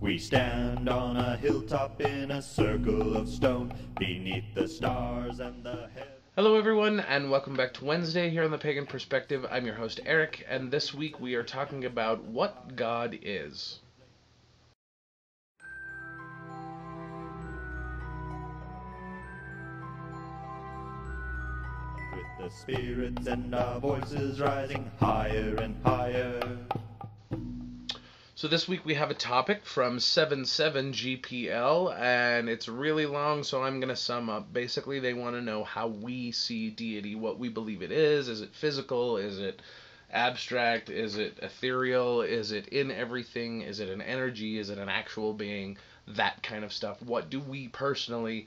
We stand on a hilltop in a circle of stone beneath the stars and the heavens. Hello, everyone, and welcome back to Wednesday here on the Pagan Perspective. I'm your host, Eric, and this week we are talking about what God is. With the spirits and our voices rising higher and higher. So this week we have a topic from 77GPL, and it's really long, so I'm going to sum up. Basically, they want to know how we see deity, what we believe it is. Is it physical? Is it abstract? Is it ethereal? Is it in everything? Is it an energy? Is it an actual being? That kind of stuff. What do we personally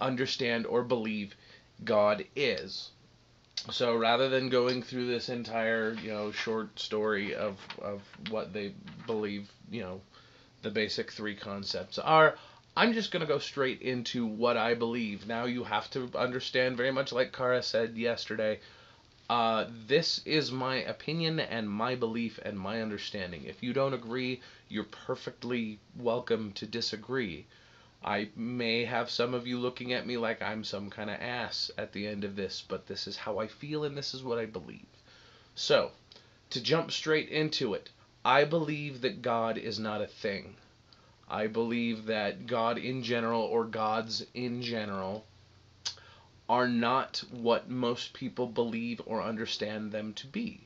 understand or believe God is? So rather than going through this entire you know short story of of what they believe you know the basic three concepts are i'm just going to go straight into what i believe. Now you have to understand very much like kara said yesterday uh, this is my opinion and my belief and my understanding. If you don't agree you're perfectly welcome to disagree I may have some of you looking at me like I'm some kind of ass at the end of this, but this is how I feel and this is what I believe. So, to jump straight into it, I believe that God is not a thing. I believe that God in general, or gods in general, are not what most people believe or understand them to be.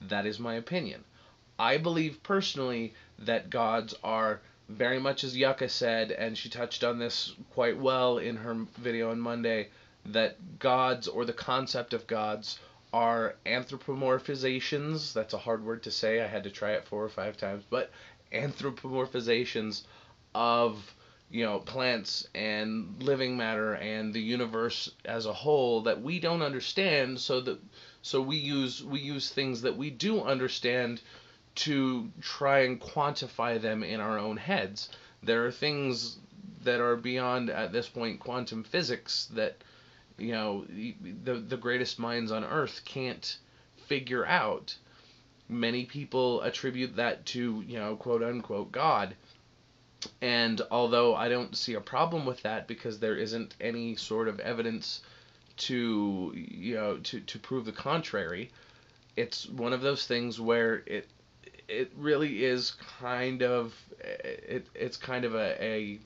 That is my opinion. I believe personally that gods are very much as Yucca said, and she touched on this quite well in her video on Monday, that gods or the concept of gods are anthropomorphizations. That's a hard word to say. I had to try it four or five times, but anthropomorphizations of you know plants and living matter and the universe as a whole that we don't understand so that so we use we use things that we do understand to try and quantify them in our own heads. There are things that are beyond at this point quantum physics that you know the the greatest minds on earth can't figure out. Many people attribute that to, you know, quote unquote God. And although I don't see a problem with that because there isn't any sort of evidence to you know to, to prove the contrary, it's one of those things where it it really is kind of it, it's kind of a, a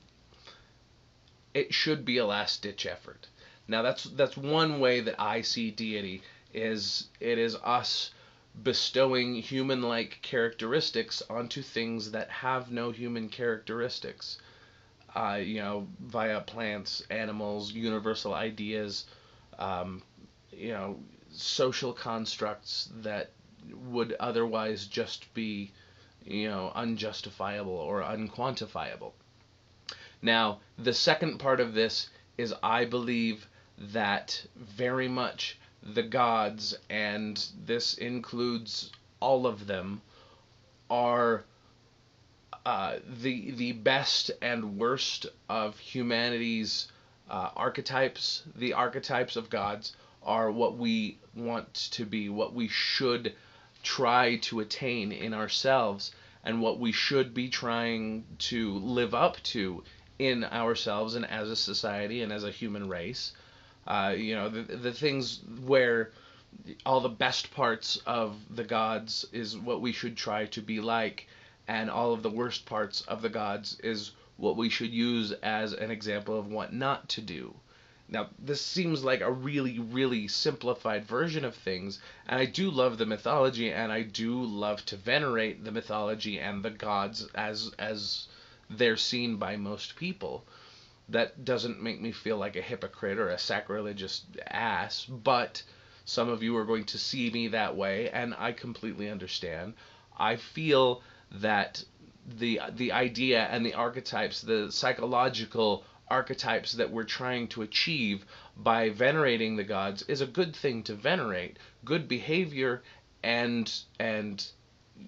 it should be a last ditch effort. Now that's that's one way that I see deity is it is us bestowing human-like characteristics onto things that have no human characteristics. Uh, you know, via plants, animals, universal ideas, um, you know, social constructs that would otherwise just be, you know, unjustifiable or unquantifiable. Now, the second part of this is I believe that very much the gods, and this includes all of them, are uh, the the best and worst of humanity's uh, archetypes. The archetypes of gods are what we want to be, what we should try to attain in ourselves and what we should be trying to live up to in ourselves and as a society and as a human race. Uh, you know, the, the things where all the best parts of the gods is what we should try to be like, and all of the worst parts of the gods is what we should use as an example of what not to do. Now, this seems like a really, really simplified version of things, and I do love the mythology, and I do love to venerate the mythology and the gods as as they're seen by most people. That doesn't make me feel like a hypocrite or a sacrilegious ass, but some of you are going to see me that way, and I completely understand. I feel that the the idea and the archetypes, the psychological archetypes that we're trying to achieve by venerating the gods is a good thing to venerate. Good behavior and and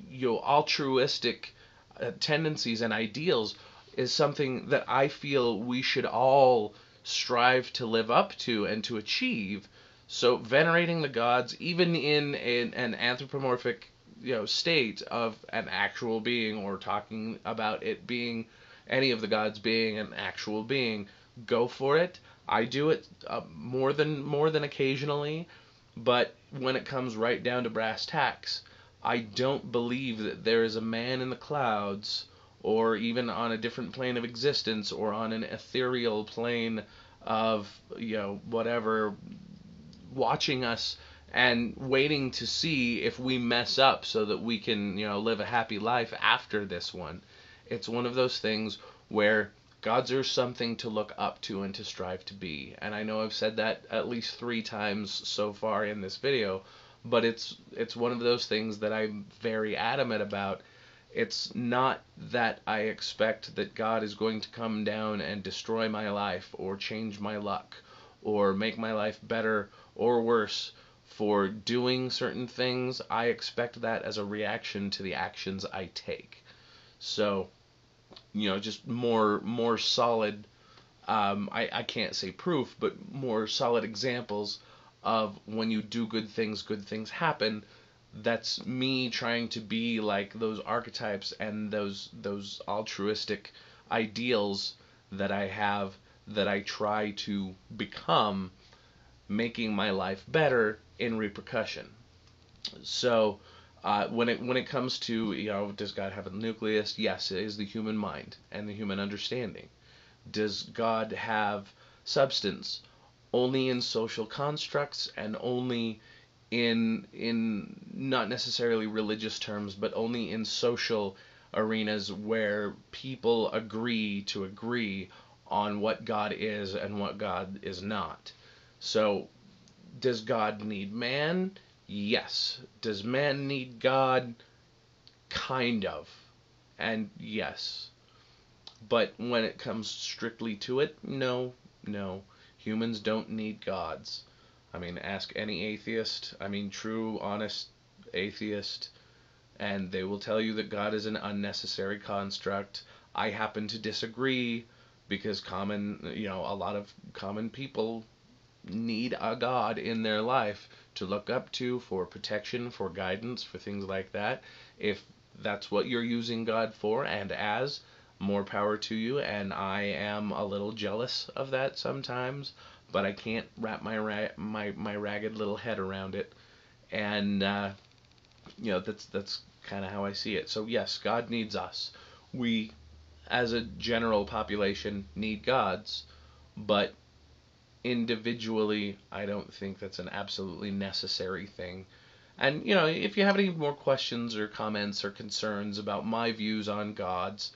you know altruistic uh, tendencies and ideals is something that I feel we should all strive to live up to and to achieve. So venerating the gods, even in an, an anthropomorphic you know state of an actual being or talking about it being any of the gods being an actual being go for it i do it uh, more than more than occasionally but when it comes right down to brass tacks i don't believe that there is a man in the clouds or even on a different plane of existence or on an ethereal plane of you know whatever watching us and waiting to see if we mess up so that we can, you know, live a happy life after this one. It's one of those things where gods are something to look up to and to strive to be. And I know I've said that at least 3 times so far in this video, but it's it's one of those things that I'm very adamant about. It's not that I expect that God is going to come down and destroy my life or change my luck or make my life better or worse for doing certain things, I expect that as a reaction to the actions I take. So, you know, just more more solid. Um, I I can't say proof, but more solid examples of when you do good things, good things happen. That's me trying to be like those archetypes and those those altruistic ideals that I have that I try to become making my life better in repercussion. So uh, when it when it comes to you know does God have a nucleus? Yes, it is the human mind and the human understanding. Does God have substance? Only in social constructs and only in in not necessarily religious terms, but only in social arenas where people agree to agree on what God is and what God is not. So, does God need man? Yes. Does man need God? Kind of. And yes. But when it comes strictly to it, no, no. Humans don't need gods. I mean, ask any atheist, I mean, true, honest atheist, and they will tell you that God is an unnecessary construct. I happen to disagree because common, you know, a lot of common people need a God in their life to look up to for protection, for guidance, for things like that. If that's what you're using God for and as, more power to you. And I am a little jealous of that sometimes, but I can't wrap my ra- my my ragged little head around it. And uh, you know that's that's kind of how I see it. So yes, God needs us. We, as a general population, need gods, but individually, I don't think that's an absolutely necessary thing. And, you know, if you have any more questions or comments or concerns about my views on gods,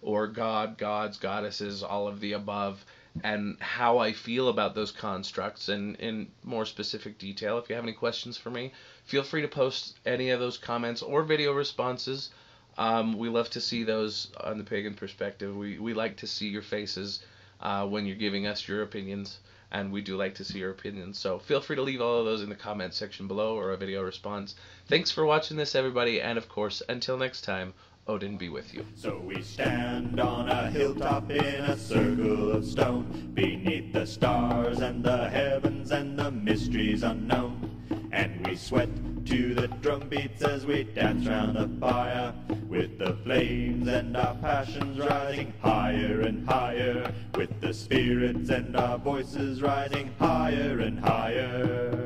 or God, gods, goddesses, all of the above, and how I feel about those constructs and in more specific detail, if you have any questions for me, feel free to post any of those comments or video responses. Um, we love to see those on the pagan perspective. We, we like to see your faces uh, when you're giving us your opinions and we do like to see your opinions. So feel free to leave all of those in the comments section below or a video response. Thanks for watching this, everybody, and of course, until next time, Odin be with you. So we stand on a hilltop in a circle of stone, beneath the stars and the heavens and the mysteries unknown. And we sweat to the drum beats as we dance round the fire, with the flames and our passions rising higher and higher, with the spirits and our voices rising higher and higher.